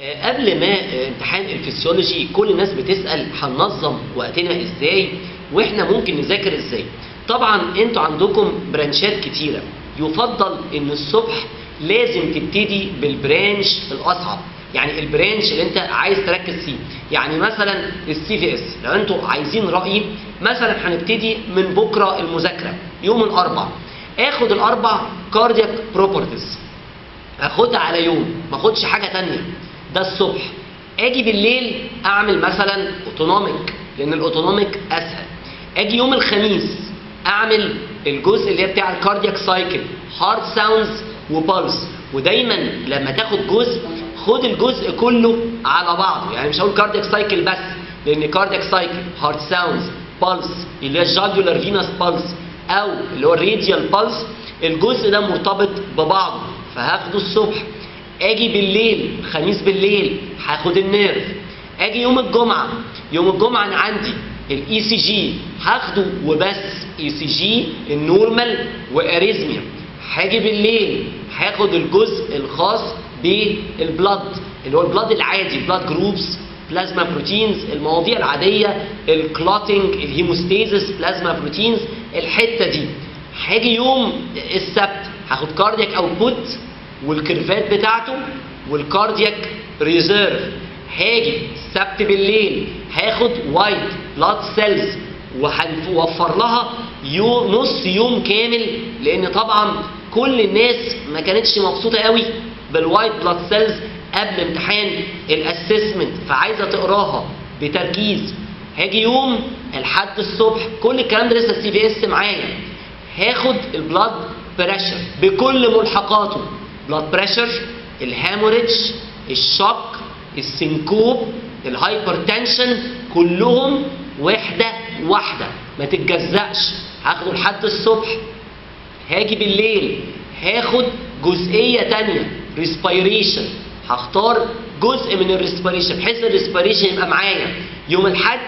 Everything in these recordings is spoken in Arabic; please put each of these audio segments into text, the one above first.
آه، قبل ما آه، امتحان الفسيولوجي كل الناس بتسأل هننظم وقتنا إزاي وإحنا ممكن نذاكر إزاي. طبعا أنتوا عندكم برانشات كتيرة. يفضل إن الصبح لازم تبتدي بال branch الأصعب. يعني ال branch اللي أنت عايز تركز فيه. يعني مثلا ال CVS لو أنتوا عايزين رأيي مثلا هنبتدي من بكرة المذاكرة يوم الاربع آخد الأربع cardiac properties اخدها على يوم ما أخدش حاجة تانية. ده الصبح. آجي بالليل أعمل مثلا autonomic لأن ال autonomic أسهل. آجي يوم الخميس أعمل الجزء اللي هي بتاع ال cardiac cycle heart sounds و pulse ودايما لما تاخد جزء خد الجزء كله على بعضه. يعني مش هقول cardiac cycle بس لأن cardiac cycle heart sounds pulse اللي هي ال jugular venous pulse أو اللي هو ال radial pulse الجزء ده مرتبط ببعضه. فهاخده الصبح أجي بالليل خميس بالليل هاخد ال nerve. أجي يوم الجمعة يوم الجمعة أنا عندي ال ECG هاخده وبس. ECG ال normal و arrhythmia. هاجي بالليل هاخد الجزء الخاص بال blood اللي هو ال blood العادي blood groups plasma proteins المواضيع العادية ال clotting ال hemostasis plasma proteins الحتة دي. هاجي يوم السبت هاخد cardiac output وال curve ات بتاعته وال cardiac reserve. هاجي السبت بالليل هاخد white blood cells وهنوفر لها يوم نص يوم كامل. لأن طبعا كل الناس ما كانتش مبسوطة قوي بال white blood cells قبل امتحان ال assessment. فعايزة تقراها بتركيز. هاجي يوم الحد الصبح كل الكلام ده لسه ال CVS معايا. هاخد ال blood pressure بكل ملحقاته. بلاد بريشر الهاموريدج الشوك السنكوب الهايبرتنشن كلهم وحدة واحدة. ما تتجزأش. هاخده لحد الصبح. هاجي بالليل. هاخد جزئية تانية. respiration هختار جزء من ال respiration بحيث ال respiration يبقى معايا. يوم الأحد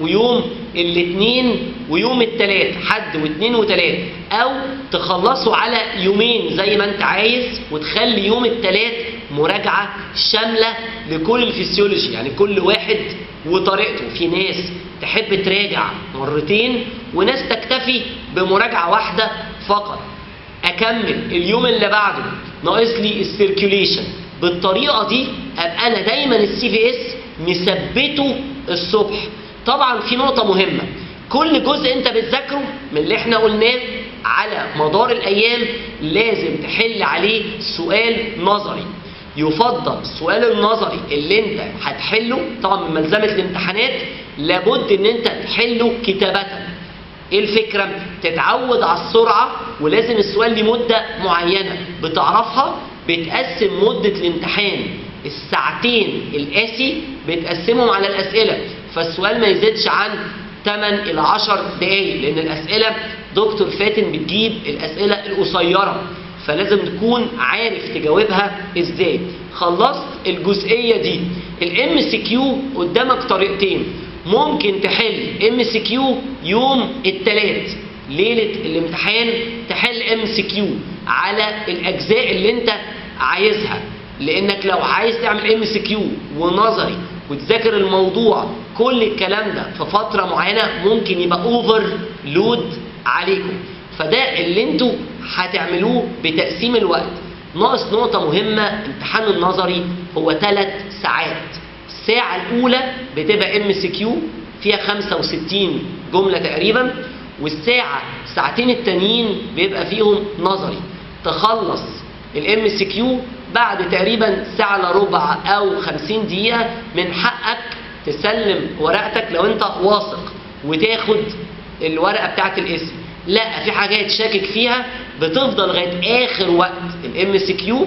ويوم الاثنين ويوم الثلاث حد واثنين وثلاث أو تخلصوا على يومين زي ما أنت عايز وتخلي يوم الثلاث مراجعة شاملة لكل الفسيولوجي يعني كل واحد وطريقته. في ناس تحب تراجع مرتين وناس تكتفي بمراجعة واحدة فقط. أكمل اليوم اللي بعده ناقص لي ال circulation بالطريقة دي أبقى أنا دايما ال CVS مثبته الصبح. طبعا في نقطة مهمة. كل جزء انت بتذاكره من اللي إحنا قلناه على مدار الأيام لازم تحل عليه سؤال نظري. يفضل السؤال النظري اللي انت هتحله طبعا من ملزمة الامتحانات لابد ان انت تحله كتابه إيه الفكرة؟ تتعود على السرعة ولازم السؤال لمده معينة. بتعرفها؟ بتقسم مدة الامتحان. الساعتين ال essay بتقسمهم على الأسئلة. فالسؤال ما يزيدش عن 8 إلى 10 دقائق لأن الأسئلة دكتور فاتن بتجيب الأسئلة القصيرة فلازم تكون عارف تجاوبها إزاي. خلصت الجزئية دي. ال MCQ قدامك طريقتين. ممكن تحل MCQ يوم الثلاث ليلة الامتحان تحل MCQ على الأجزاء اللي أنت عايزها. لأنك لو عايز تعمل MCQ ونظري وتذاكر الموضوع كل الكلام ده في فترة معينة ممكن يبقى overload عليكم. فده اللي أنتوا هتعملوه بتقسيم الوقت. ناقص نقطة مهمة امتحان النظري هو ثلاث ساعات. الساعة الأولى بتبقى MCQ فيها 65 جملة تقريبا والساعة ساعتين التانيين بيبقى فيهم نظري. تخلص ال MCQ بعد تقريبا ساعة الا ربع أو 50 دقيقة من حقك تسلم ورقتك لو أنت واثق وتاخد الورقة بتاعت الاسم. لا في حاجات شاكك فيها بتفضل لغاية آخر وقت ال MCQ.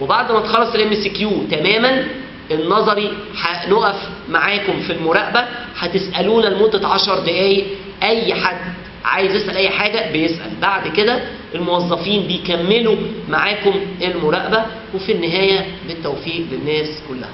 وبعد ما تخلص ال MCQ تماما النظري هنقف معاكم في المراقبة. هتسألونا لمدة 10 دقائق أي حد عايز يسأل أي حاجة بيسأل. بعد كده الموظفين بيكملوا معاكم المراقبة وفي النهاية بالتوفيق للناس كلها.